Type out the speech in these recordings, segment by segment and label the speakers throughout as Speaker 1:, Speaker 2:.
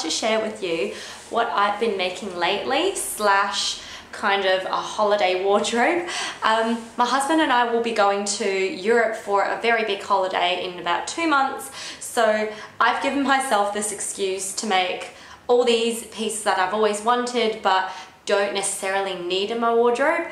Speaker 1: to share with you what I've been making lately slash kind of a holiday wardrobe. Um, my husband and I will be going to Europe for a very big holiday in about two months. So I've given myself this excuse to make all these pieces that I've always wanted but don't necessarily need in my wardrobe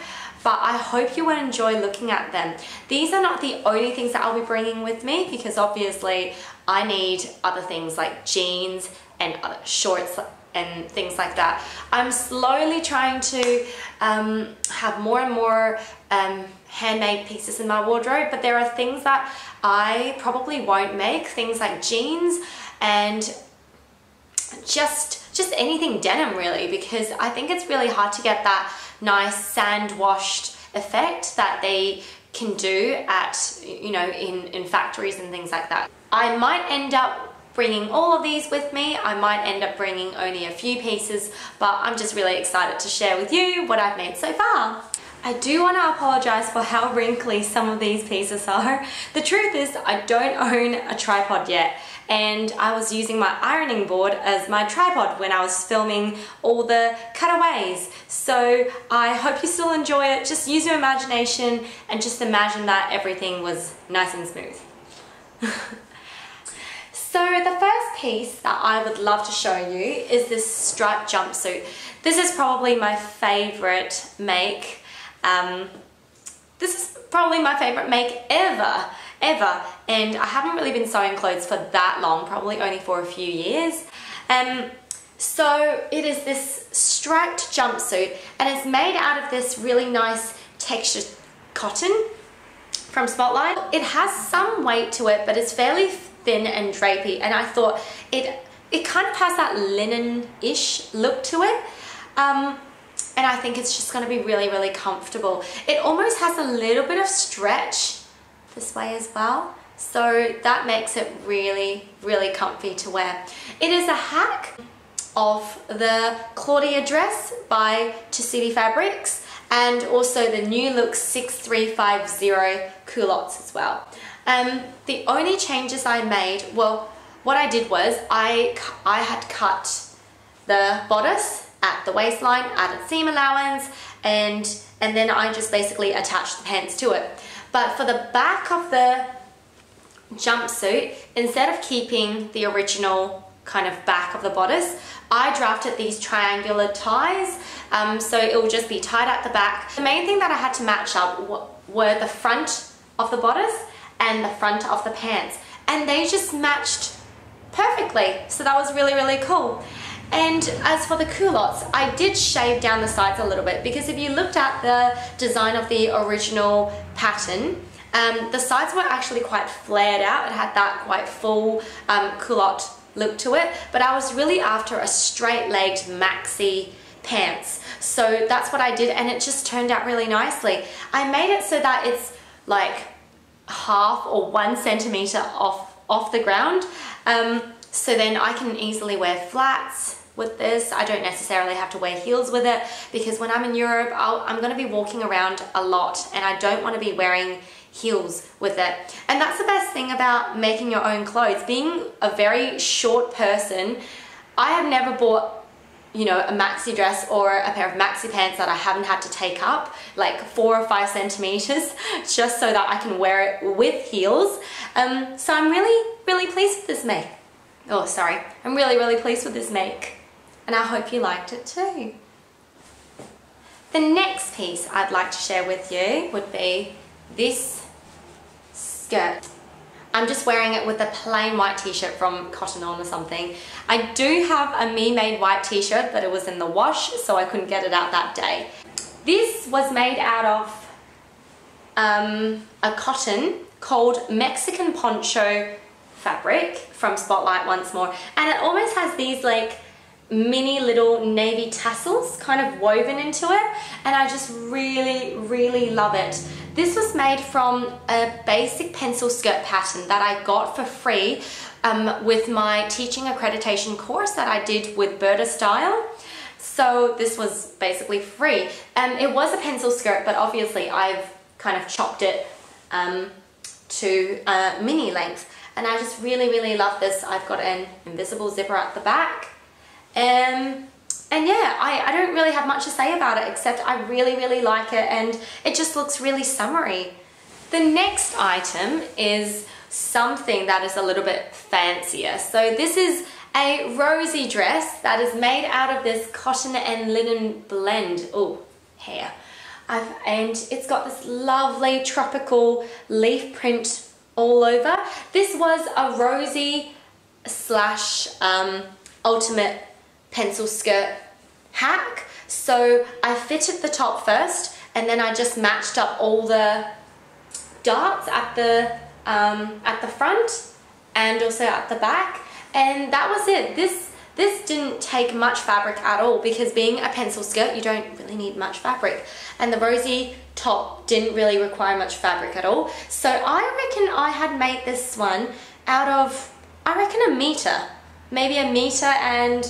Speaker 1: but I hope you will enjoy looking at them. These are not the only things that I'll be bringing with me because obviously I need other things like jeans and shorts and things like that. I'm slowly trying to um, have more and more um, handmade pieces in my wardrobe, but there are things that I probably won't make, things like jeans and just just anything denim really because I think it's really hard to get that nice sand washed effect that they can do at you know in in factories and things like that I might end up bringing all of these with me I might end up bringing only a few pieces but I'm just really excited to share with you what I've made so far I do want to apologize for how wrinkly some of these pieces are. The truth is I don't own a tripod yet and I was using my ironing board as my tripod when I was filming all the cutaways. So I hope you still enjoy it. Just use your imagination and just imagine that everything was nice and smooth. So the first piece that I would love to show you is this striped jumpsuit. This is probably my favorite make. Um, this is probably my favorite make ever ever and I haven't really been sewing clothes for that long, probably only for a few years. Um, so it is this striped jumpsuit and it's made out of this really nice textured cotton from Spotlight. It has some weight to it but it's fairly thin and drapey and I thought it it kind of has that linen-ish look to it. Um, and I think it's just going to be really, really comfortable. It almost has a little bit of stretch this way as well. So that makes it really, really comfy to wear. It is a hack of the Claudia dress by Tessuti Fabrics and also the New Look 6350 culottes as well. Um, the only changes I made, well, what I did was I, I had cut the bodice at the waistline, added seam allowance, and, and then I just basically attached the pants to it. But for the back of the jumpsuit, instead of keeping the original kind of back of the bodice, I drafted these triangular ties um, so it will just be tied at the back. The main thing that I had to match up were the front of the bodice and the front of the pants and they just matched perfectly so that was really really cool. And as for the culottes, I did shave down the sides a little bit because if you looked at the design of the original pattern, um, the sides were actually quite flared out. It had that quite full um, culotte look to it, but I was really after a straight-legged maxi pants. So that's what I did and it just turned out really nicely. I made it so that it's like half or one centimeter off, off the ground. Um, so then I can easily wear flats with this. I don't necessarily have to wear heels with it because when I'm in Europe, i am going to be walking around a lot and I don't want to be wearing heels with it. And that's the best thing about making your own clothes. Being a very short person, I have never bought you know, a maxi dress or a pair of maxi pants that I haven't had to take up like four or five centimeters just so that I can wear it with heels. Um, so I'm really, really pleased with this make. Oh, sorry. I'm really, really pleased with this make. And I hope you liked it too. The next piece I'd like to share with you would be this skirt. I'm just wearing it with a plain white t-shirt from Cotton On or something. I do have a me-made white t-shirt, but it was in the wash, so I couldn't get it out that day. This was made out of um, a cotton called Mexican Poncho fabric from Spotlight once more. And it almost has these like mini little navy tassels kind of woven into it. And I just really, really love it. This was made from a basic pencil skirt pattern that I got for free um, with my teaching accreditation course that I did with Burda Style. So this was basically free. And um, it was a pencil skirt, but obviously I've kind of chopped it um, to a mini length and I just really really love this I've got an invisible zipper at the back Um, and yeah, I, I don't really have much to say about it except I really, really like it and it just looks really summery. The next item is something that is a little bit fancier. So this is a Rosie dress that is made out of this cotton and linen blend. Oh, hair. I've, and it's got this lovely tropical leaf print all over. This was a Rosie slash um, ultimate pencil skirt hack. So I fitted the top first and then I just matched up all the darts at the, um, at the front and also at the back. And that was it. This this didn't take much fabric at all because being a pencil skirt, you don't really need much fabric. And the Rosie top didn't really require much fabric at all. So I reckon I had made this one out of, I reckon a meter. Maybe a meter and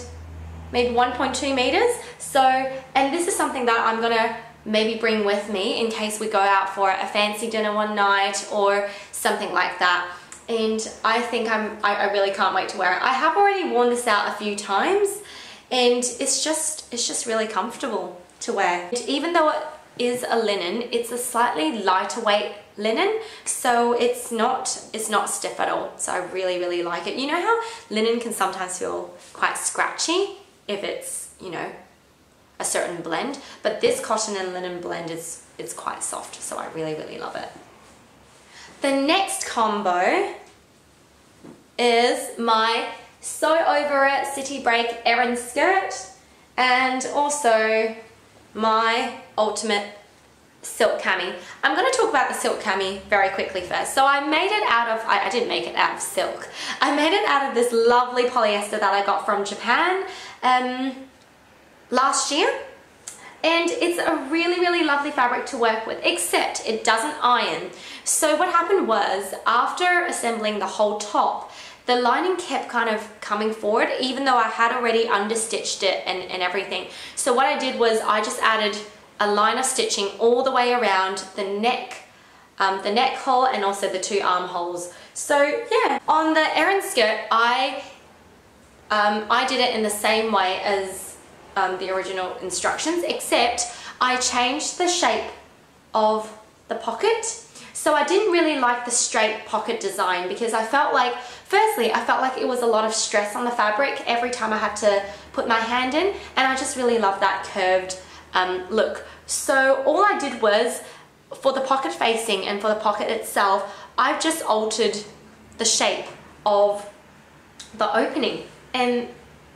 Speaker 1: maybe 1.2 meters. So, and this is something that I'm gonna maybe bring with me in case we go out for a fancy dinner one night or something like that and I think I'm, I, I really can't wait to wear it. I have already worn this out a few times and it's just, it's just really comfortable to wear. And even though it is a linen, it's a slightly lighter weight linen, so it's not, it's not stiff at all. So I really, really like it. You know how linen can sometimes feel quite scratchy if it's, you know, a certain blend, but this cotton and linen blend is, it's quite soft, so I really, really love it. The next combo is my Sew Over It City Break Erin skirt and also my ultimate silk cami. I'm going to talk about the silk cami very quickly first. So I made it out of, I, I, didn't make it out of silk. I made it out of this lovely polyester that I got from Japan um, last year and it's a really really lovely fabric to work with except it doesn't iron so what happened was after assembling the whole top the lining kept kind of coming forward even though I had already understitched it and, and everything so what I did was I just added a line of stitching all the way around the neck um, the neck hole and also the two armholes so yeah on the Erin skirt I um, I did it in the same way as um, the original instructions, except I changed the shape of the pocket. So I didn't really like the straight pocket design because I felt like, firstly, I felt like it was a lot of stress on the fabric every time I had to put my hand in and I just really love that curved um, look. So all I did was, for the pocket facing and for the pocket itself, I've just altered the shape of the opening and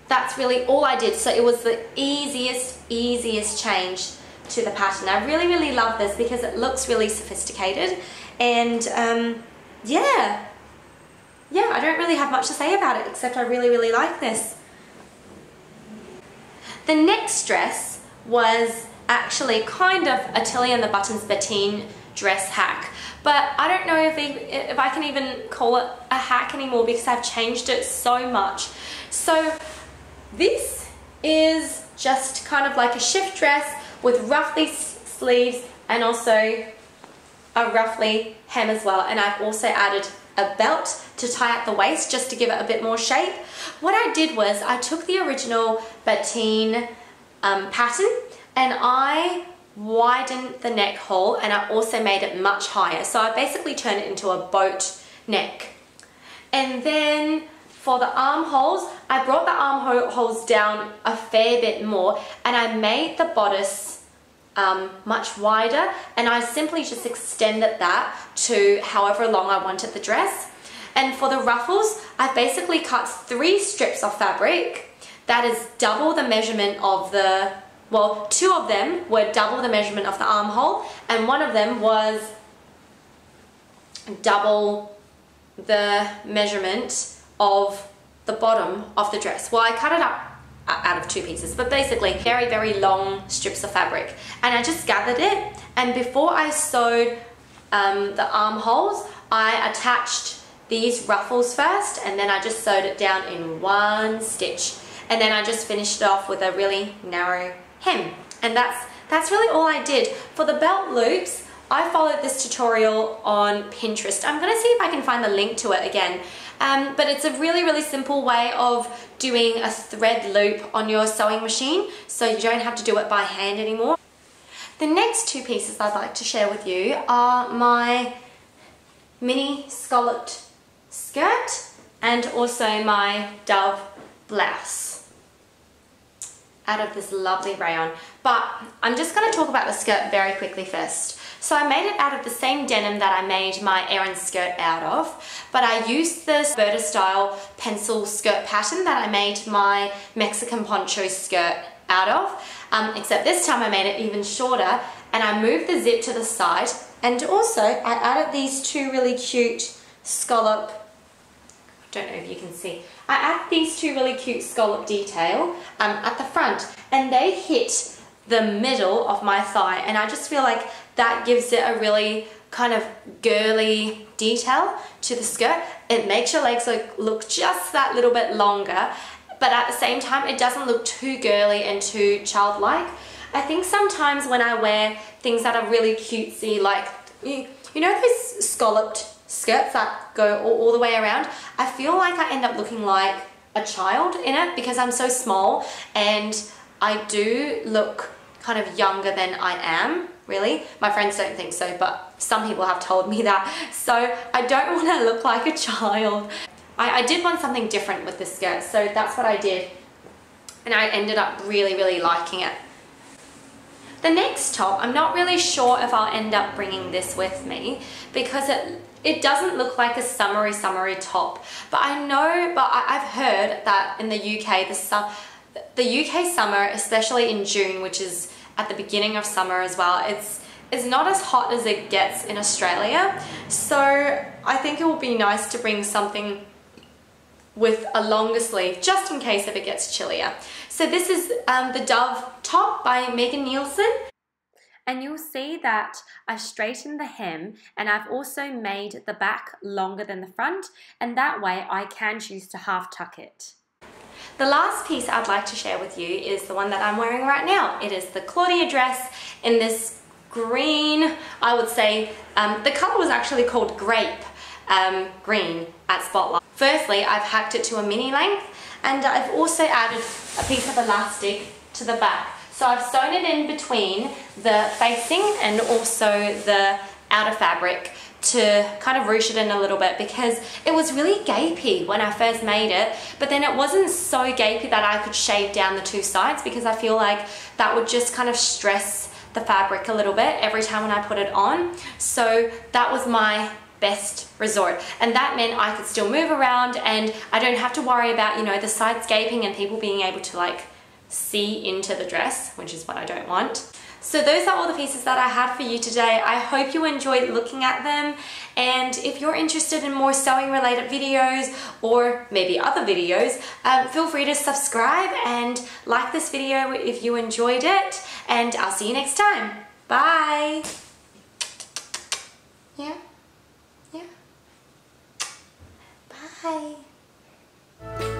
Speaker 1: that's really all I did. So it was the easiest, easiest change to the pattern. I really, really love this because it looks really sophisticated and um, yeah, yeah, I don't really have much to say about it except I really, really like this. The next dress was actually kind of a Tilly and the Buttons Bettine dress hack. But I don't know if, if I can even call it a hack anymore because I've changed it so much. So this is just kind of like a shift dress with ruffly sleeves and also a ruffly hem as well. And I've also added a belt to tie at the waist just to give it a bit more shape. What I did was I took the original Bettine um, pattern and I widened the neck hole and I also made it much higher. So I basically turned it into a boat neck. And then for the armholes, I brought the armholes down a fair bit more and I made the bodice um, much wider and I simply just extended that to however long I wanted the dress. And for the ruffles, I basically cut three strips of fabric that is double the measurement of the, well, two of them were double the measurement of the armhole and one of them was double the measurement of the bottom of the dress. Well, I cut it up out of two pieces, but basically very, very long strips of fabric. And I just gathered it, and before I sewed um, the armholes, I attached these ruffles first, and then I just sewed it down in one stitch. And then I just finished it off with a really narrow hem. And that's, that's really all I did. For the belt loops, I followed this tutorial on Pinterest. I'm gonna see if I can find the link to it again. Um, but it's a really, really simple way of doing a thread loop on your sewing machine so you don't have to do it by hand anymore. The next two pieces I'd like to share with you are my mini scalloped skirt and also my dove blouse out of this lovely rayon. But I'm just going to talk about the skirt very quickly first. So I made it out of the same denim that I made my Erin skirt out of, but I used this Burda style pencil skirt pattern that I made my Mexican poncho skirt out of, um, except this time I made it even shorter and I moved the zip to the side and also I added these two really cute scallop don't know if you can see. I add these two really cute scallop detail um, at the front and they hit the middle of my thigh and I just feel like that gives it a really kind of girly detail to the skirt. It makes your legs look, look just that little bit longer but at the same time it doesn't look too girly and too childlike. I think sometimes when I wear things that are really cutesy like you, you know those scalloped skirts that go all, all the way around, I feel like I end up looking like a child in it because I'm so small and I do look kind of younger than I am, really. My friends don't think so, but some people have told me that. So I don't want to look like a child. I, I did want something different with this skirt, so that's what I did. And I ended up really, really liking it. The next top, I'm not really sure if I'll end up bringing this with me because it it doesn't look like a summery summery top. But I know but I've heard that in the UK the the UK summer especially in June which is at the beginning of summer as well it's it's not as hot as it gets in Australia. So I think it will be nice to bring something with a longer sleeve just in case if it gets chillier. So this is um, the Dove top by Megan Nielsen and you'll see that I've straightened the hem and I've also made the back longer than the front and that way I can choose to half tuck it. The last piece I'd like to share with you is the one that I'm wearing right now. It is the Claudia dress in this green, I would say, um, the color was actually called grape um, green at Spotlight. Firstly, I've hacked it to a mini length and I've also added a piece of elastic to the back so I've sewn it in between the facing and also the outer fabric to kind of ruche it in a little bit because it was really gapey when I first made it but then it wasn't so gapey that I could shave down the two sides because I feel like that would just kind of stress the fabric a little bit every time when I put it on. So that was my best resort. And that meant I could still move around and I don't have to worry about you know the sides gaping and people being able to like see into the dress, which is what I don't want. So those are all the pieces that I had for you today. I hope you enjoyed looking at them and if you're interested in more sewing related videos or maybe other videos, um, feel free to subscribe and like this video if you enjoyed it and I'll see you next time. Bye! Yeah? Yeah? Bye!